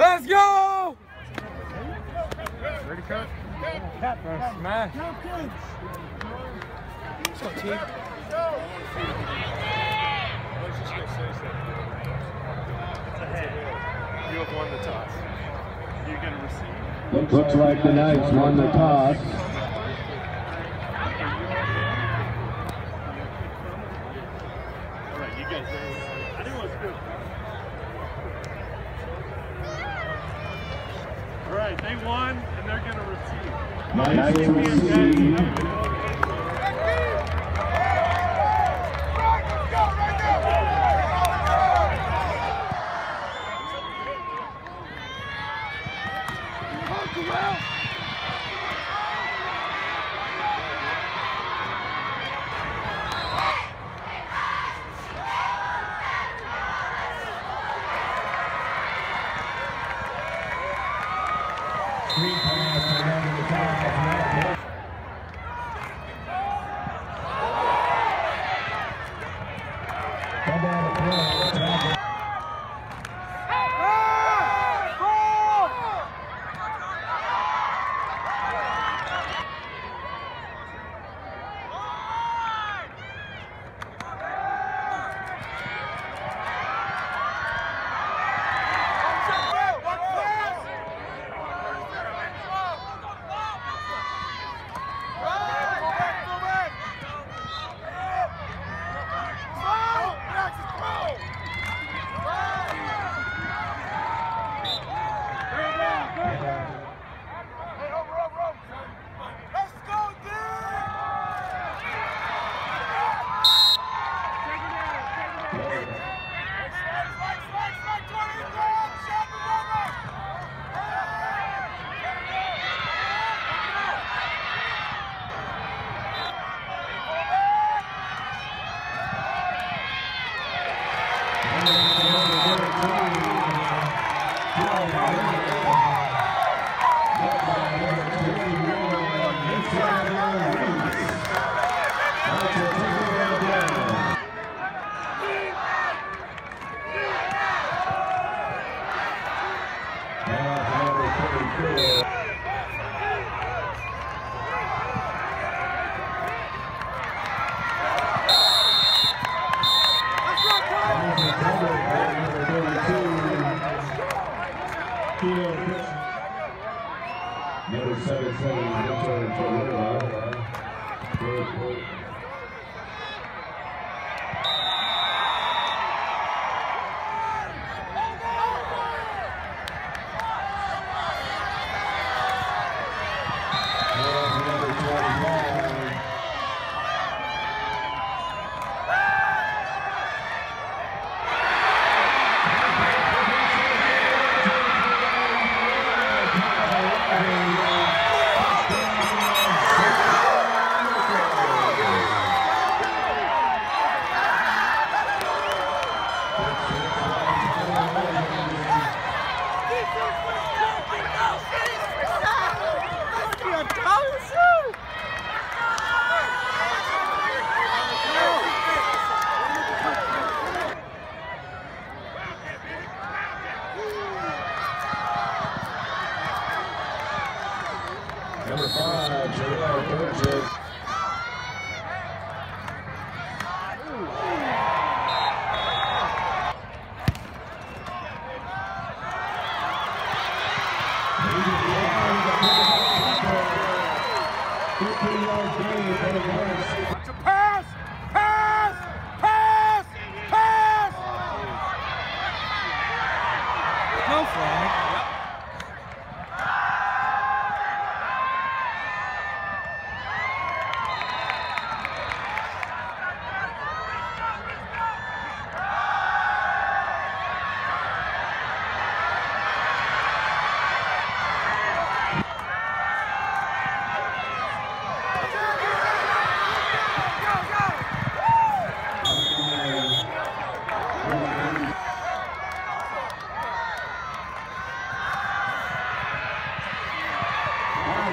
Let's go! Ready, cut. Smash. Go, team. You have won the toss. You receive. Looks like the Knights won the toss. All right, you guys. I. right, they won, and they're going to receive. Knights receive. Number five, Joel Burgess.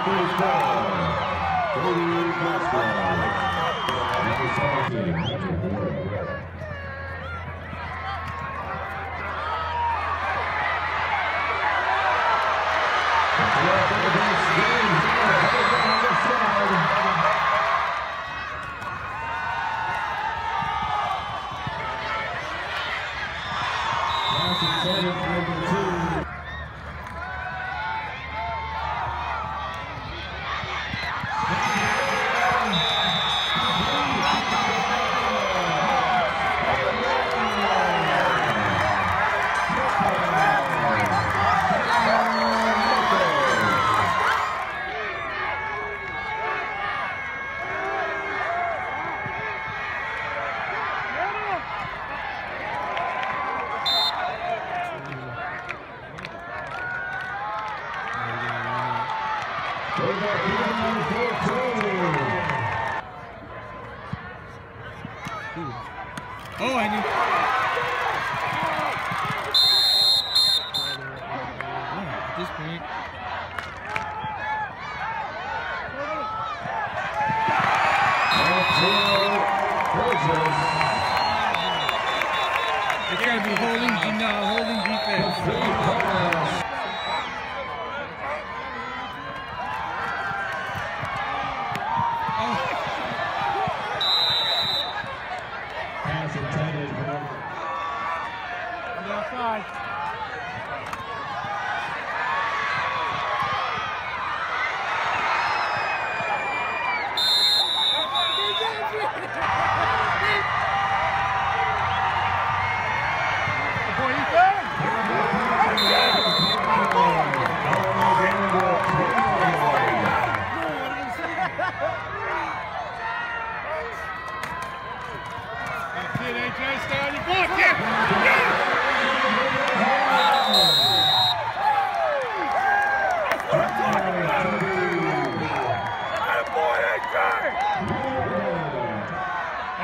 Number 34, Cody Pascal. Number 17, Patrick Ward. Oh, I knew. Be holding, no, holding defense.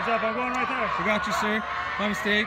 Heads up, I'm going right there. I got you, sir. My mistake.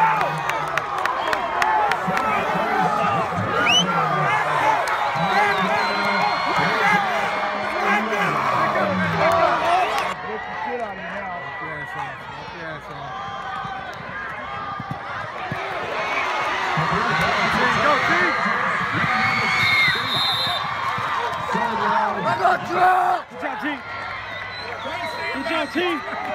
Richie.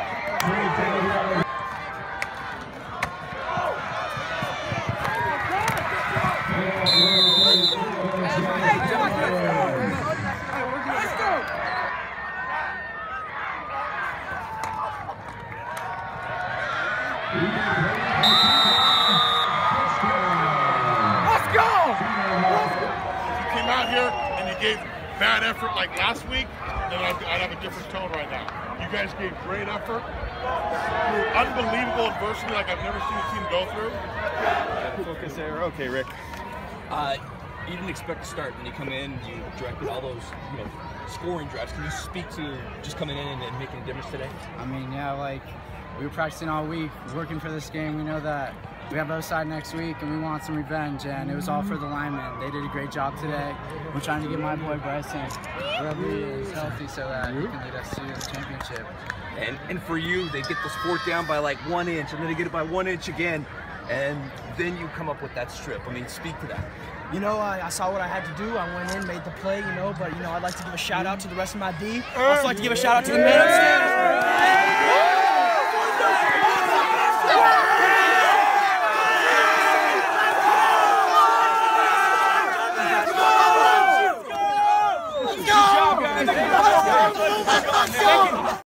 Unbelievable adversity like I've never seen a team go through. Focus there. Okay, Rick. Uh, you didn't expect to start when you come in. You directed all those, you know, scoring drives. Can you speak to just coming in and, and making a difference today? I mean, yeah, like we were practicing all week, working for this game. We know that we have outside next week, and we want some revenge. And it was all for the linemen. They did a great job today. We're trying to get my boy Bryson wherever he is healthy, so that he can lead us to the championship. And and for you, they get the fourth down by like one inch, and then they get it by one inch again, and then you come up with that strip. I mean, speak to that. You know, I, I saw what I had to do. I went in, made the play, you know, but, you know, I'd like to give a shout out to the rest of my D. Also like to give a shout out to the man upstairs.